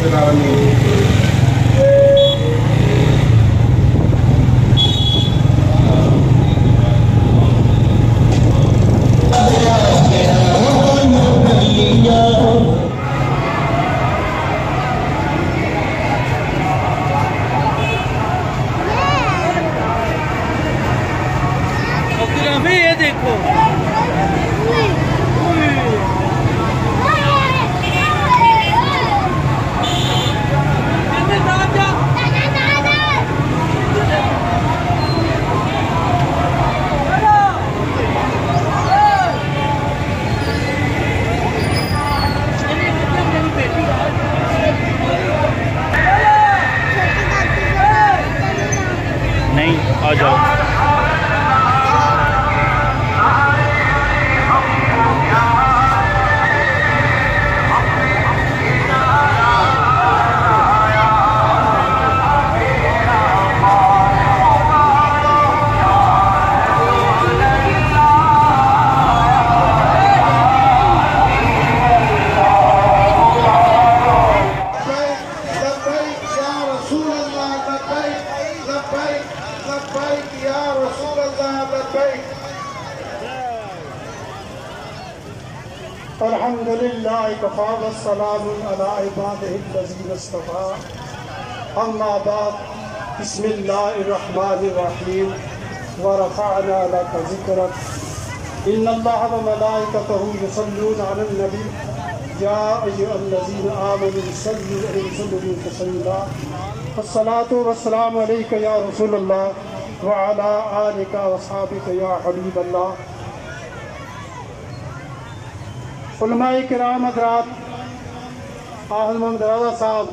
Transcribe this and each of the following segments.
Pagkakaroon ng لبيك لبيك يا رسول الله لبيك الحمد لله كفى والسلام على عباده الذين اصطفى أما بعد، بسم الله الرحمن الرحيم ورفعنا لك ذكرك إن الله وملائكته يصلون على النبي يا أيها الذين آمنوا صلوا عليه وسلموا تسليما. الصلاة والسلام عليك يا رسول الله وعلى آلك وأصحابك يا حبيب الله. علماء کرام حضرات آحد محمد راجہ صاحب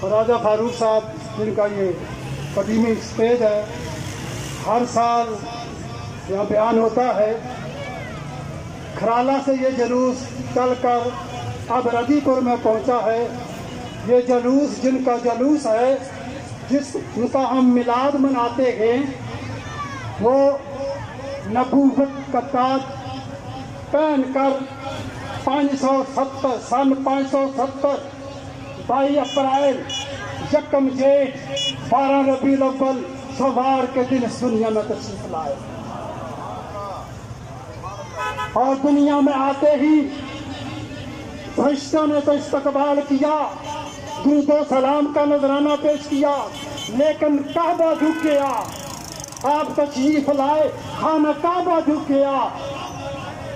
اور راجہ فاروق صاحب، جن کا یہ قدیمی اسٹیج ہے، ہر سال یہاں بیان ہوتا ہے کھرالا سے یہ جلوس چل کر اب ردی پور میں پہنچا ہے۔ یہ جلوس جن کا جلوس ہے، جس جن کا ہم میلاد مناتے ہیں، وہ نبوت کا تاج پہن کر پانچ سو ستر، سن پانچ سو ستر بائی اپریل، یکم جیٹ بارہ ربی الاول، سوار کے دن اس دنیا میں تشریف لائے۔ اور دنیا میں آتے ہی فرشتوں نے تو استقبال کیا، درود و سلام کا نذرانہ پیش کیا، لیکن کعبہ جھک گیا۔ آپ تشریف لائے، خانہ کعبہ جھک گیا۔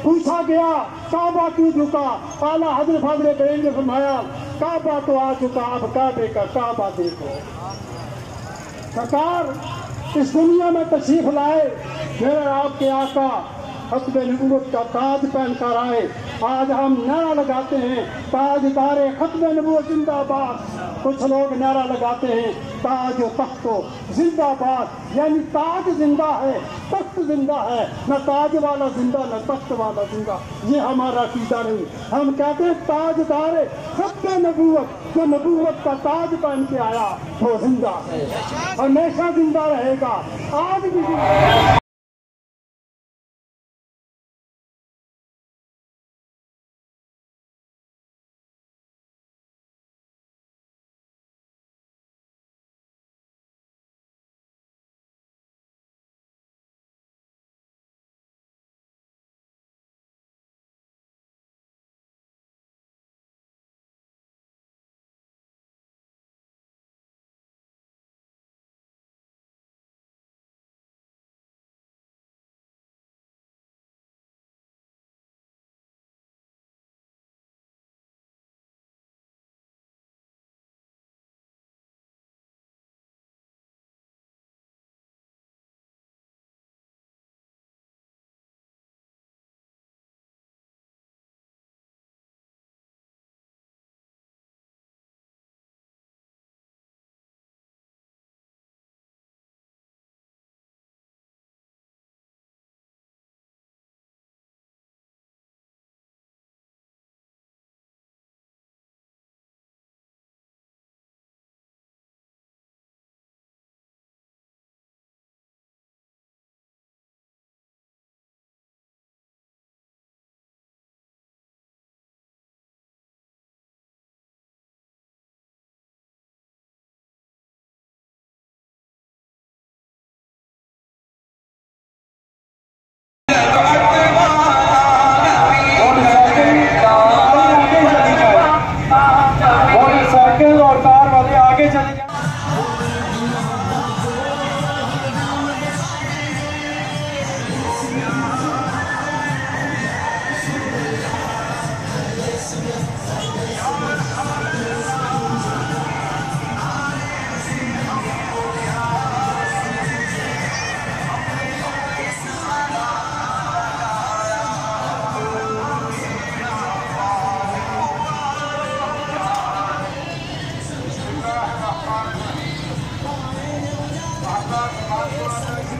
پوچھا گیا، کعبہ کیوں جھکا؟ اعلیٰ حضرت حضرت بریل نے فرمایا، کعبہ تو آ چکا، اب کعبے کا کعبہ دیکھو۔ سرکار، اس دنیا میں تشریف لائے، میرے آپ کے آقا ختم نبوت کا تاج پہن کر آئے آج ہم نعرہ لگاتے ہیں۔ تاج دار ختم نبوت زندہ باد۔ کچھ لوگ نعرہ لگاتے ہیں۔ تاج و تخت و زندہ باد۔ یعنی تاج زندہ ہے، تخت زندہ ہے۔ نہ تاج والا زندہ، نہ تخت والا زندہ۔ یہ ہمارا عقیدہ نہیں۔ ہم کہتے ہیں تاج دار ختم نبوت۔ جو نبوت کا تاج پہن کے آیا، وہ زندہ ہے۔ ہمیشہ زندہ رہے گا۔ آج بھی زندہ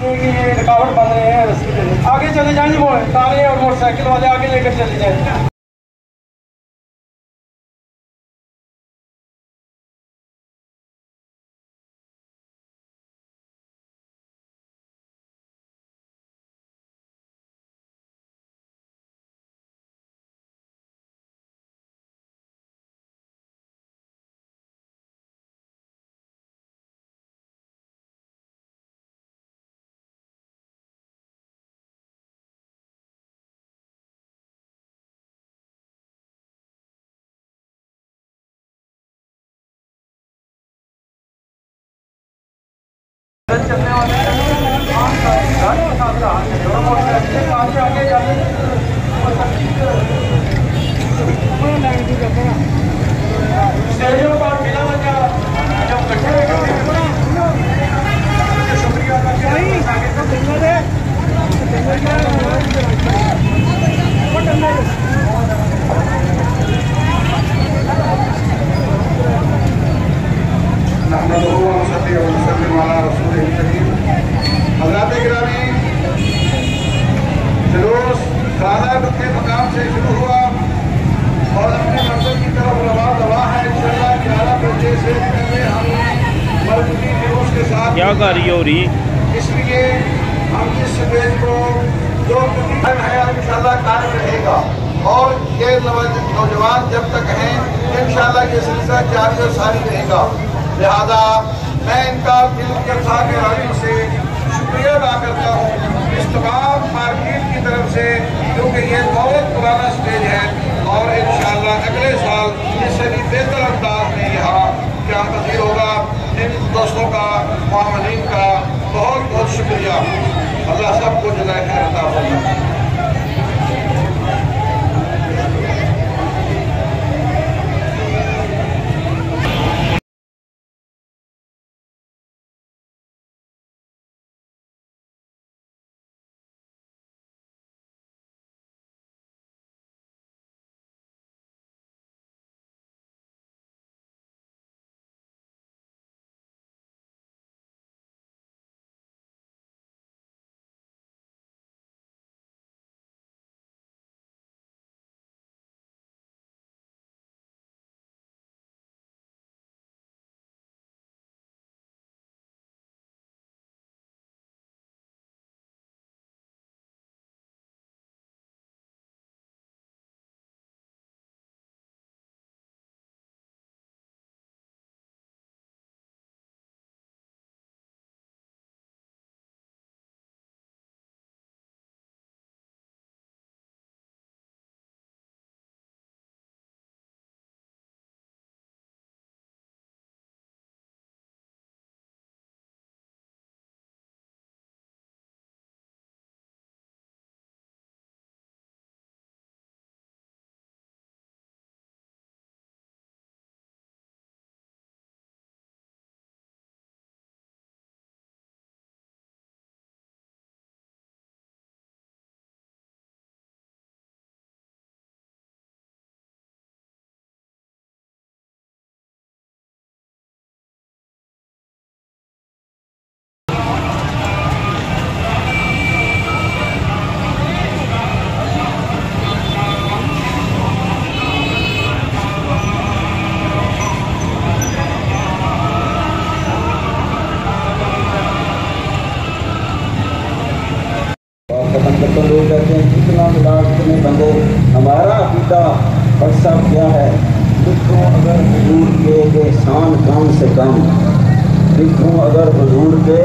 یہ رکاوٹ بن رہے ہیں آگے چلے جائیں جی وہ کاریں اور موٹر سائیکل والے آگے لے کر چلے جائیں۔ چلنے والے گاڑی کے ساتھ رہا ہے موٹر سائیکل آگے آگے جانے اسٹیجوں کا بنا وجہ جب کٹھے شکریہ ادا نحمده ونصلي ونسلم على رسوله الكريم حضرات گرامی جلوس خانہ کے مقام سے شروع ہوا اور اپنے مقصد کی طرف روا دوا ہے انشاءاللہ گیارہ بجے سے پہلے ہم مرکزی جلوس کے ساتھ کیا کاری ہو رہی؟ اس لیے ہم اس سٹیج کو جو کنڈیشن ہے انشاءاللہ قائم رہے گا۔ اور یہ نوجوان جب تک ہیں انشاءاللہ یہ سلسلہ جاری اور ساری رہے گا۔ لہذا میں ان کا دل کے خاکرانی سے شکریہ ادا کرتا ہوں۔ اس تمام مارکیٹ کی طرف سے، کیونکہ یہ بہت پرانا سٹیج ہے اور انشاءاللہ اگلے سال اس سے بھی بہتر انداز میں یہاں کیا پذیر ہوگا۔ ان دوستوں کا معاملین کا بہت بہت شکریہ۔ اللہ سب کو جزائے خیر عطا فرمائے۔ فلسفہ کیا ہے؟ لکھوں اگر حضور کے احسان کم سے کم، لکھوں اگر حضور کے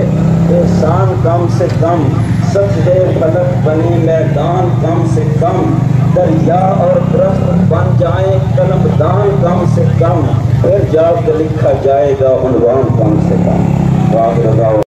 احسان کم سے کم سچ ہے فلک بنے میدان کم سے کم، دریا اور درخت بن جائیں، قلم دان کم سے کم، پھر جا کے لکھا جائے گا عنوان کم سے کم۔ واہ